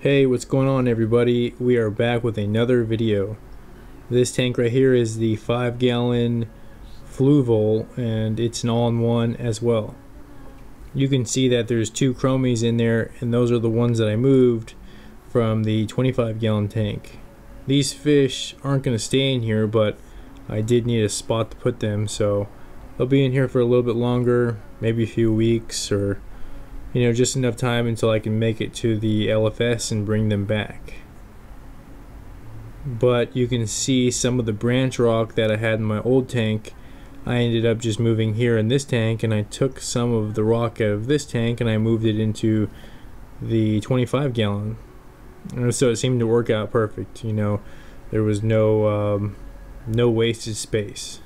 Hey, what's going on everybody? We are back with another video. This tank right here is the 5 gallon Fluval and it's an all-in-one as well. You can see that there's two chromis in there and those are the ones that I moved from the 25 gallon tank. These fish aren't going to stay in here but I did need a spot to put them so they'll be in here for a little bit longer, maybe a few weeks or you know, just enough time until I can make it to the LFS and bring them back. But you can see some of the branch rock that I had in my old tank. I ended up just moving here in this tank and I took some of the rock out of this tank and I moved it into the 25 gallon. And so it seemed to work out perfect. You know, there was no um, no wasted space.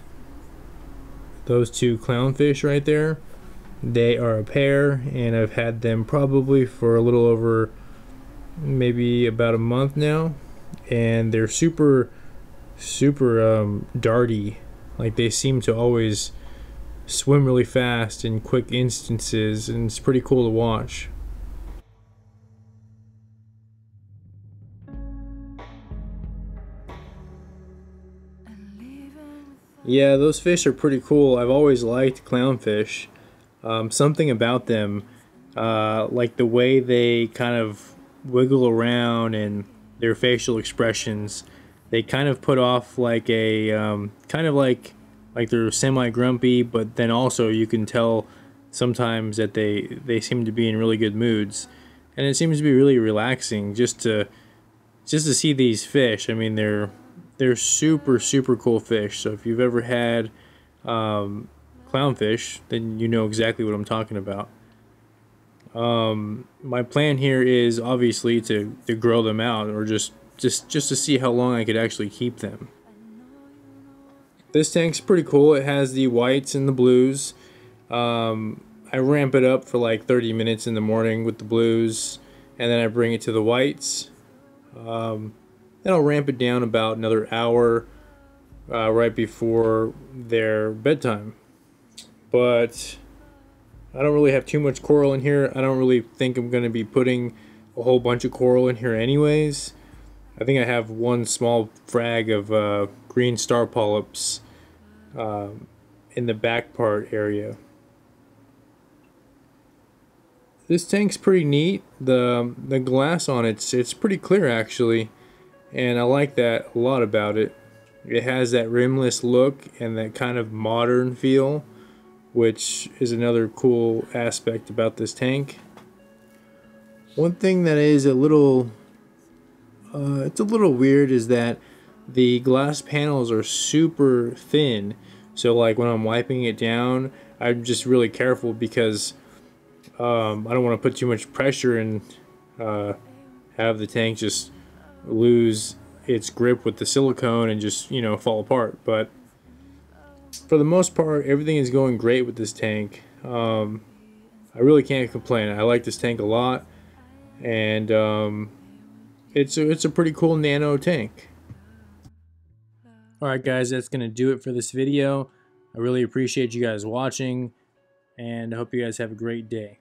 Those two clownfish right there they are a pair, and I've had them probably for a little over maybe about a month now, and they're super, super um, darty. Like they seem to always swim really fast in quick instances, and it's pretty cool to watch. Yeah, those fish are pretty cool. I've always liked clownfish um, something about them, uh, like the way they kind of wiggle around and their facial expressions, they kind of put off like a um, kind of like like they're semi grumpy, but then also you can tell sometimes that they they seem to be in really good moods, and it seems to be really relaxing just to just to see these fish. I mean, they're they're super super cool fish. So if you've ever had um, clownfish, then you know exactly what I'm talking about. Um, my plan here is obviously to, to grow them out or just, just, just to see how long I could actually keep them. This tank's pretty cool. It has the whites and the blues. Um, I ramp it up for like 30 minutes in the morning with the blues and then I bring it to the whites. Um, then I'll ramp it down about another hour uh, right before their bedtime but I don't really have too much coral in here. I don't really think I'm going to be putting a whole bunch of coral in here anyways. I think I have one small frag of uh, green star polyps um, in the back part area. This tank's pretty neat. The the glass on it's it's pretty clear actually, and I like that a lot about it. It has that rimless look and that kind of modern feel which is another cool aspect about this tank. One thing that is a little, uh, it's a little weird is that the glass panels are super thin. So like when I'm wiping it down, I'm just really careful because um, I don't want to put too much pressure and uh, have the tank just lose its grip with the silicone and just, you know, fall apart. But for the most part, everything is going great with this tank. Um, I really can't complain. I like this tank a lot, and um, it's a, it's a pretty cool nano tank. Alright guys, that's going to do it for this video. I really appreciate you guys watching, and I hope you guys have a great day.